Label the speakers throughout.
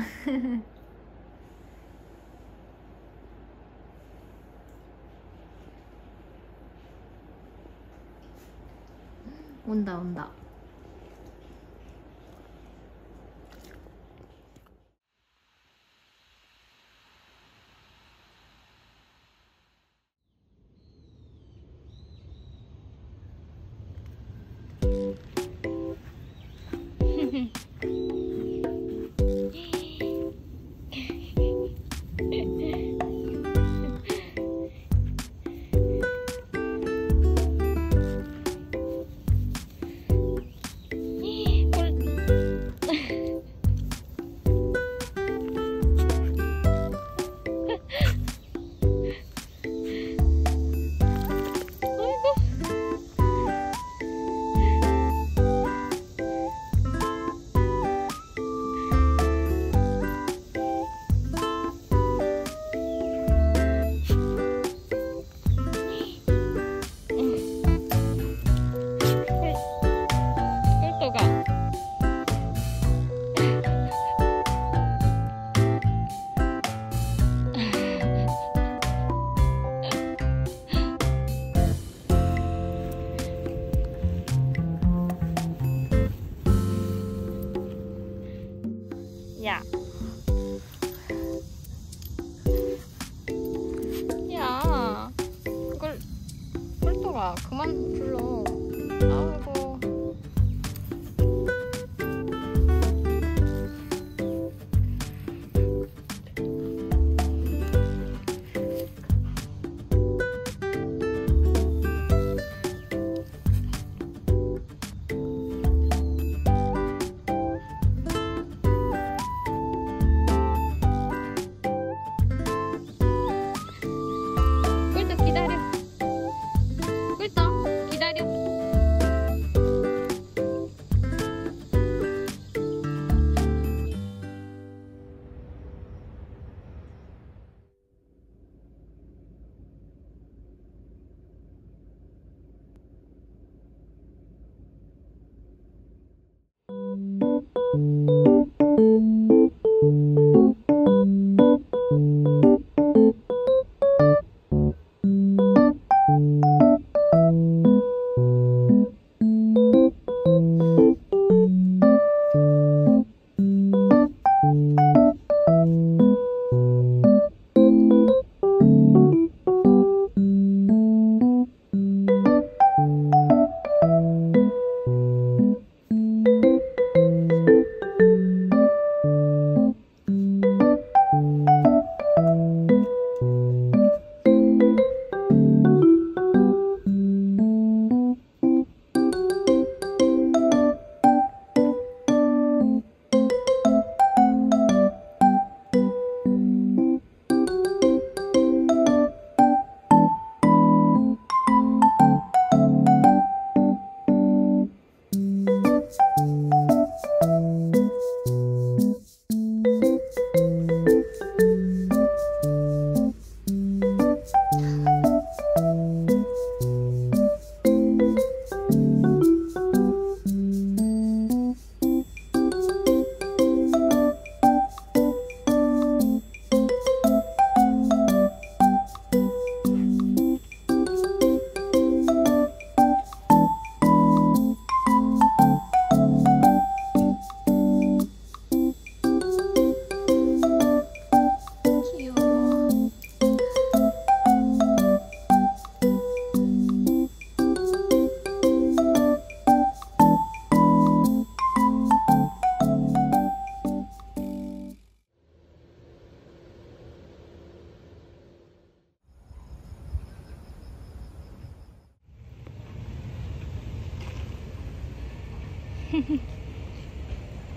Speaker 1: 온다 온다.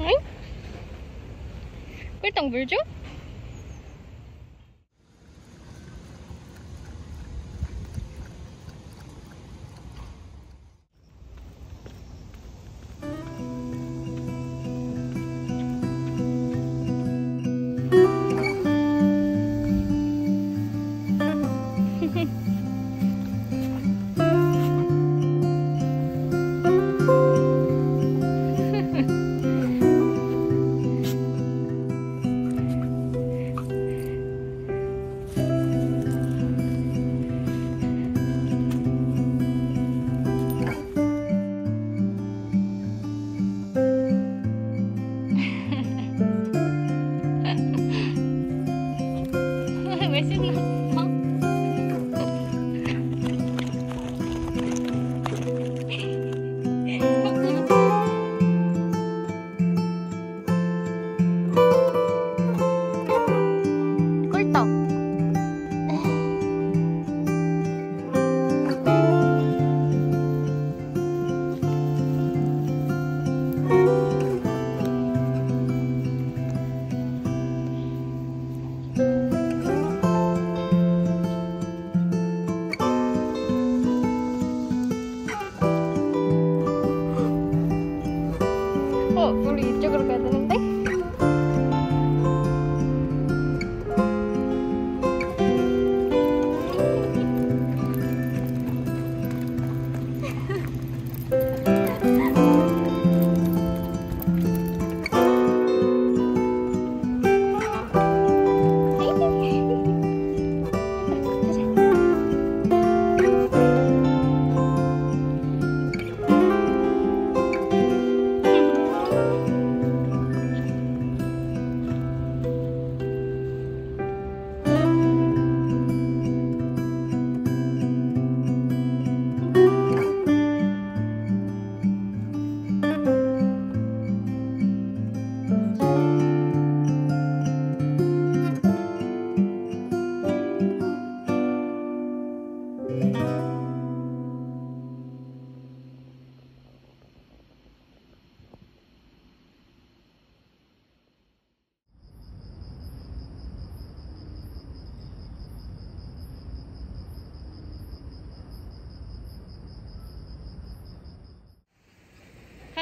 Speaker 1: 응? 꿀떡 물 줘?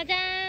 Speaker 1: 맞 아.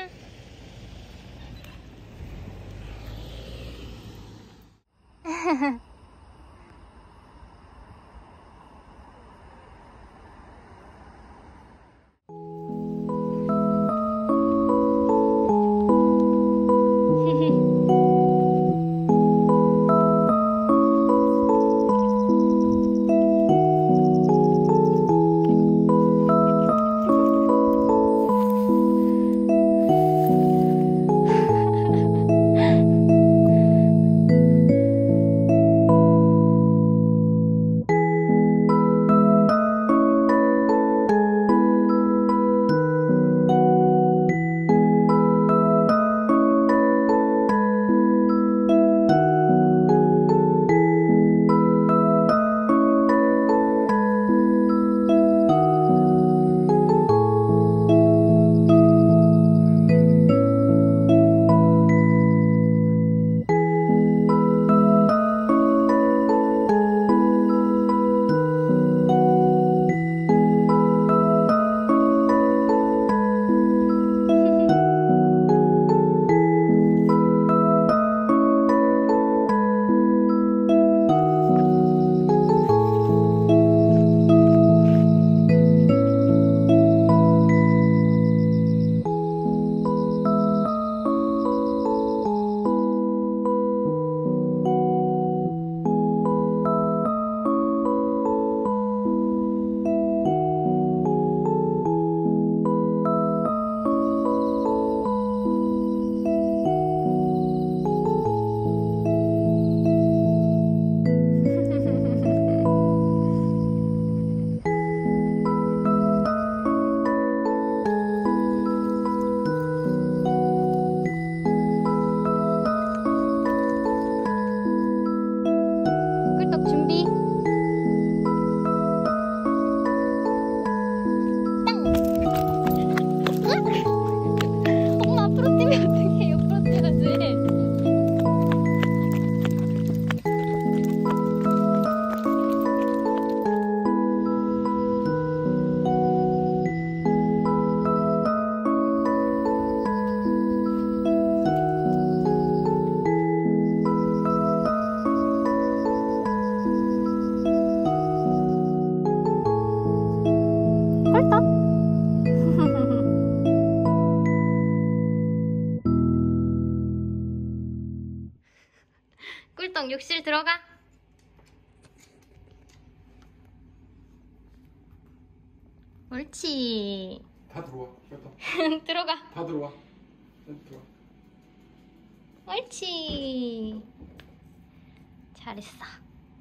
Speaker 1: 잘했어.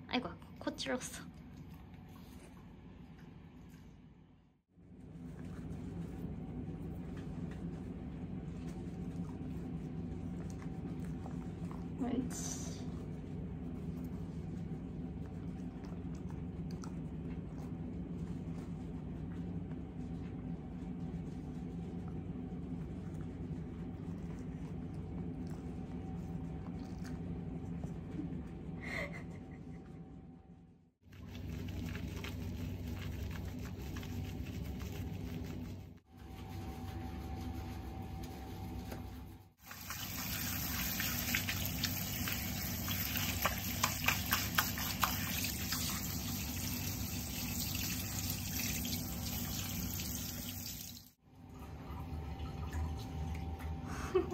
Speaker 1: 아이고 코 찔렀어. 옳지.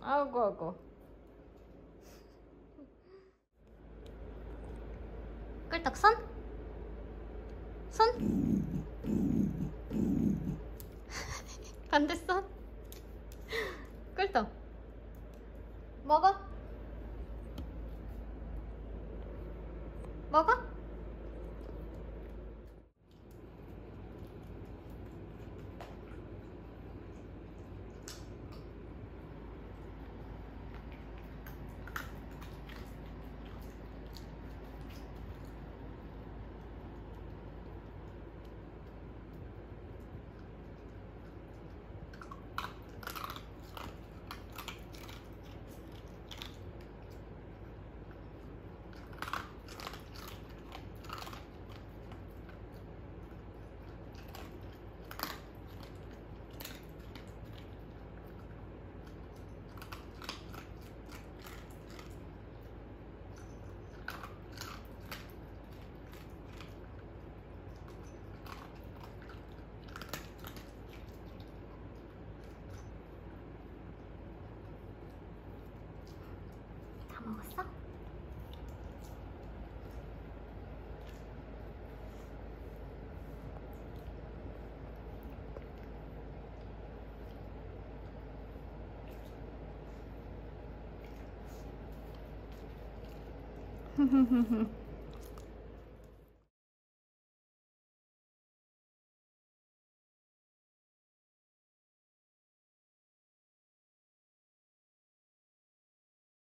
Speaker 1: 아이고 아이고. 꿀떡 손? 손? 반대 손? 哼哼哼哼